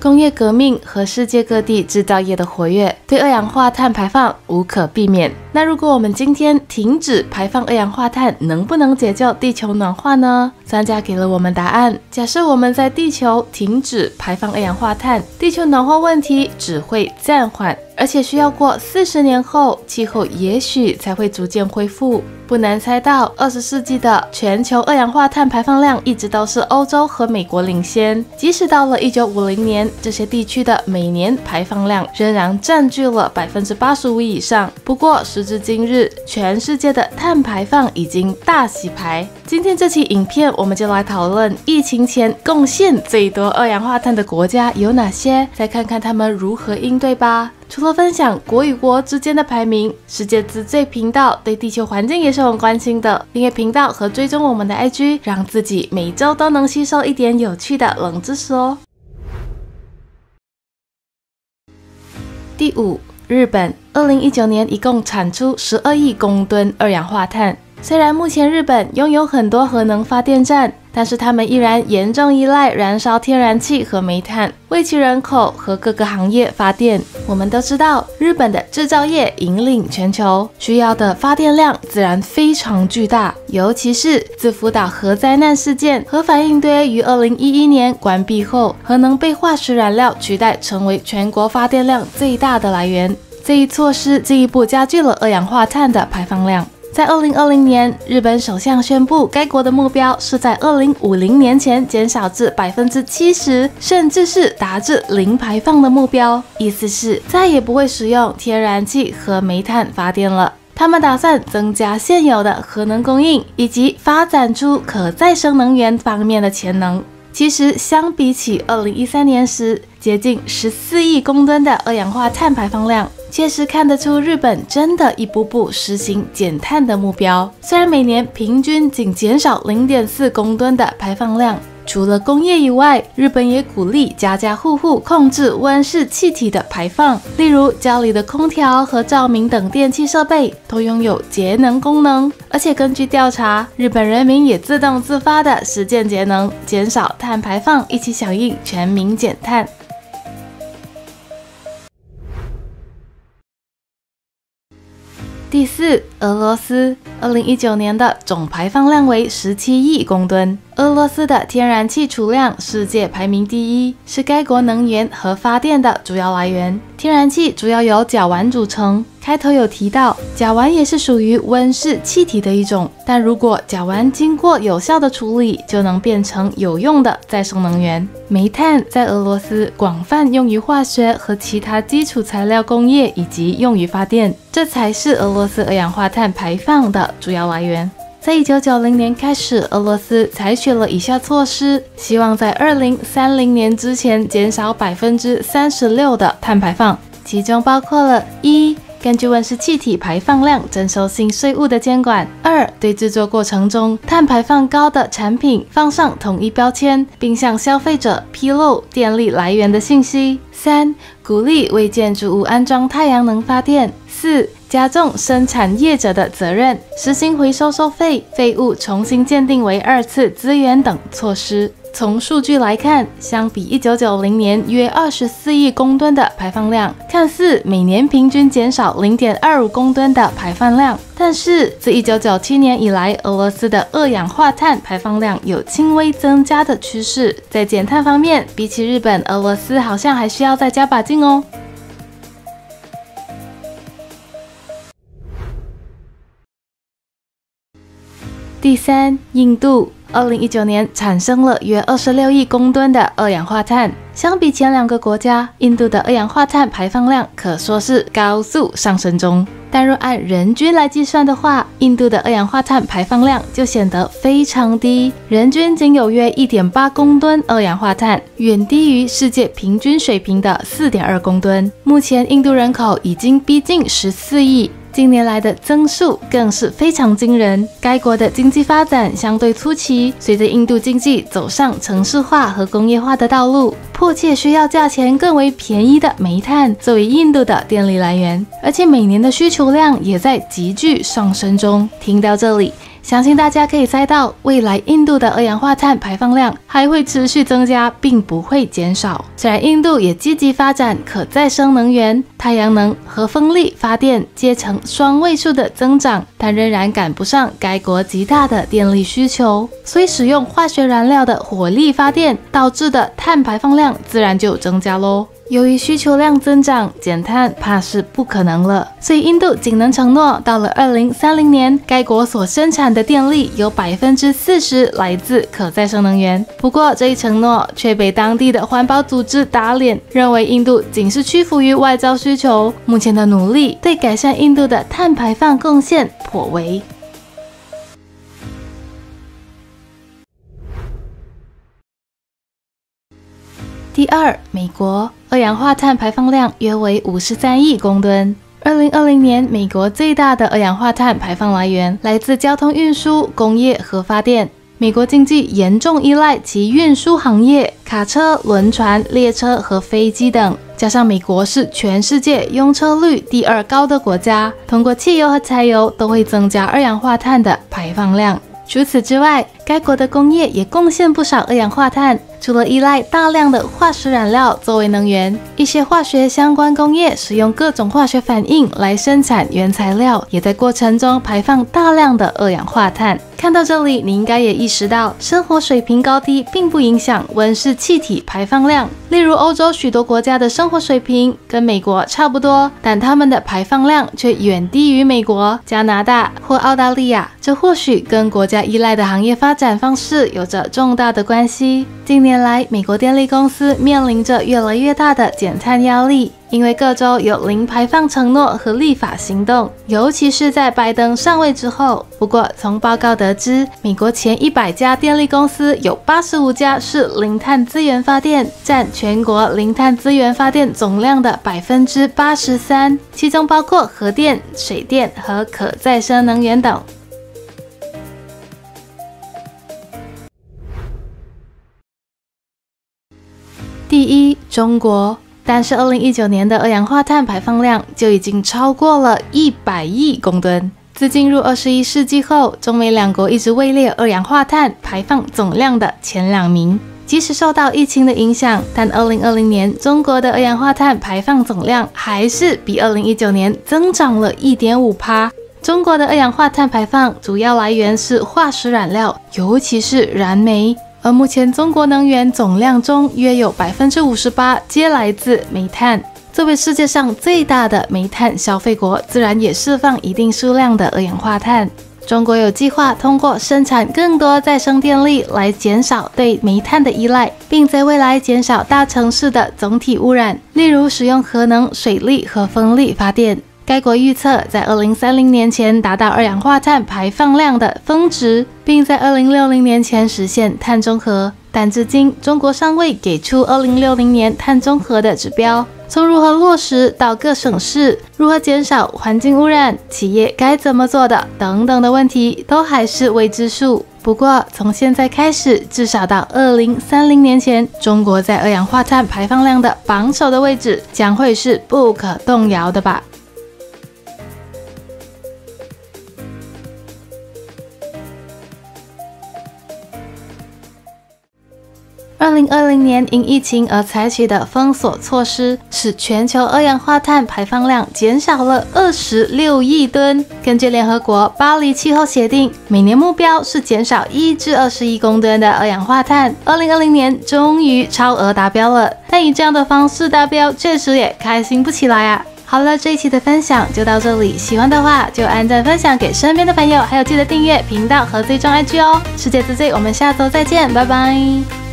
工业革命和世界各地制造业的活跃，对二氧化碳排放无可避免。那如果我们今天停止排放二氧化碳，能不能解救地球暖化呢？专家给了我们答案。假设我们在地球停止排放二氧化碳，地球暖化问题只会暂缓。而且需要过四十年后，气候也许才会逐渐恢复。不难猜到，二十世纪的全球二氧化碳排放量一直都是欧洲和美国领先。即使到了一九五零年，这些地区的每年排放量仍然占据了百分之八十五以上。不过时至今日，全世界的碳排放已经大洗牌。今天这期影片，我们就来讨论疫情前贡献最多二氧化碳的国家有哪些，再看看他们如何应对吧。除了分享国与国之间的排名，世界之最频道对地球环境也是很关心的。订阅频道和追踪我们的 IG，让自己每周都能吸收一点有趣的冷知识哦。第五，日本，二零一九年一共产出十二亿公吨二氧化碳。虽然目前日本拥有很多核能发电站，但是他们依然严重依赖燃烧天然气和煤炭为其人口和各个行业发电。我们都知道，日本的制造业引领全球，需要的发电量自然非常巨大。尤其是自福岛核灾难事件核反应堆于二零一一年关闭后，核能被化石燃料取代，成为全国发电量最大的来源。这一措施进一步加剧了二氧化碳的排放量。在二零二零年，日本首相宣布，该国的目标是在二零五零年前减少至百分之七十，甚至是达至零排放的目标。意思是再也不会使用天然气和煤炭发电了。他们打算增加现有的核能供应，以及发展出可再生能源方面的潜能。其实，相比起二零一三年时接近十四亿公吨的二氧化碳排放量，确实看得出日本真的一步步实行减碳的目标。虽然每年平均仅减少零点四公吨的排放量。除了工业以外，日本也鼓励家家户户控制温室气体的排放。例如，家里的空调和照明等电器设备都拥有节能功能。而且，根据调查，日本人民也自动自发地实践节能，减少碳排放，一起响应全民减碳。第四，俄罗斯，二零一九年的总排放量为十七亿公吨。俄罗斯的天然气储量世界排名第一，是该国能源和发电的主要来源。天然气主要由甲烷组成。开头有提到，甲烷也是属于温室气体的一种，但如果甲烷经过有效的处理，就能变成有用的再生能源。煤炭在俄罗斯广泛用于化学和其他基础材料工业，以及用于发电，这才是俄罗斯二氧化碳排放的主要来源。在一九九零年开始，俄罗斯采取了以下措施，希望在二零三零年之前减少百分之三十六的碳排放，其中包括了一。根据温室气体排放量征收新税务的监管；二，对制作过程中碳排放高的产品放上统一标签，并向消费者披露电力来源的信息；三，鼓励为建筑物安装太阳能发电；四，加重生产业者的责任，实行回收收费、废物重新鉴定为二次资源等措施。从数据来看，相比一九九零年约二十四亿公吨的排放量，看似每年平均减少零点二五公吨的排放量，但是自一九九七年以来，俄罗斯的二氧化碳排放量有轻微增加的趋势。在减碳方面，比起日本，俄罗斯好像还需要再加把劲哦。第三，印度。二零一九年产生了约二十六亿公吨的二氧化碳，相比前两个国家，印度的二氧化碳排放量可说是高速上升中。但若按人均来计算的话，印度的二氧化碳排放量就显得非常低，人均仅有约一点八公吨二氧化碳，远低于世界平均水平的四点二公吨。目前，印度人口已经逼近十四亿。近年来的增速更是非常惊人。该国的经济发展相对初期，随着印度经济走上城市化和工业化的道路，迫切需要价钱更为便宜的煤炭作为印度的电力来源，而且每年的需求量也在急剧上升中。听到这里。相信大家可以猜到，未来印度的二氧化碳排放量还会持续增加，并不会减少。虽然印度也积极发展可再生能源，太阳能和风力发电皆呈双位数的增长，但仍然赶不上该国极大的电力需求。所以，使用化学燃料的火力发电导致的碳排放量自然就增加喽。由于需求量增长，减碳怕是不可能了。所以印度仅能承诺，到了二零三零年，该国所生产的电力有百分之四十来自可再生能源。不过这一承诺却被当地的环保组织打脸，认为印度仅是屈服于外交需求。目前的努力对改善印度的碳排放贡献颇为。第二，美国二氧化碳排放量约为五十三亿公吨。二零二零年，美国最大的二氧化碳排放来源来自交通运输、工业和发电。美国经济严重依赖其运输行业，卡车、轮船、列车和飞机等。加上美国是全世界用车率第二高的国家，通过汽油和柴油都会增加二氧化碳的排放量。除此之外，该国的工业也贡献不少二氧化碳。除了依赖大量的化石燃料作为能源，一些化学相关工业使用各种化学反应来生产原材料，也在过程中排放大量的二氧化碳。看到这里，你应该也意识到，生活水平高低并不影响温室气体排放量。例如，欧洲许多国家的生活水平跟美国差不多，但他们的排放量却远低于美国、加拿大或澳大利亚。这或许跟国家依赖的行业发展方式有着重大的关系。近年来，美国电力公司面临着越来越大的减碳压力。因为各州有零排放承诺和立法行动，尤其是在拜登上位之后。不过，从报告得知，美国前一百家电力公司有八十五家是零碳资源发电，占全国零碳资源发电总量的百分之八十三，其中包括核电、水电和可再生能源等。第一，中国。但是，二零一九年的二氧化碳排放量就已经超过了一百亿公吨。自进入二十一世纪后，中美两国一直位列二氧化碳排放总量的前两名。即使受到疫情的影响，但二零二零年中国的二氧化碳排放总量还是比二零一九年增长了一点五帕。中国的二氧化碳排放主要来源是化石燃料，尤其是燃煤。而目前，中国能源总量中约有百分之五十八皆来自煤炭。作为世界上最大的煤炭消费国，自然也释放一定数量的二氧化碳。中国有计划通过生产更多再生电力来减少对煤炭的依赖，并在未来减少大城市的总体污染，例如使用核能、水力和风力发电。该国预测在二零三零年前达到二氧化碳排放量的峰值，并在二零六零年前实现碳中和。但至今，中国尚未给出二零六零年碳中和的指标。从如何落实到各省市如何减少环境污染、企业该怎么做的等等的问题，都还是未知数。不过，从现在开始，至少到二零三零年前，中国在二氧化碳排放量的榜首的位置将会是不可动摇的吧。二零二零年因疫情而采取的封锁措施，使全球二氧化碳排放量减少了二十六亿吨。根据联合国巴黎气候协定，每年目标是减少一至二十亿公吨的二氧化碳。二零二零年终于超额达标了，但以这样的方式达标，确实也开心不起来啊！好了，这一期的分享就到这里，喜欢的话就按赞分享给身边的朋友，还有记得订阅频道和追踪 IG 哦。世界之最，我们下周再见，拜拜。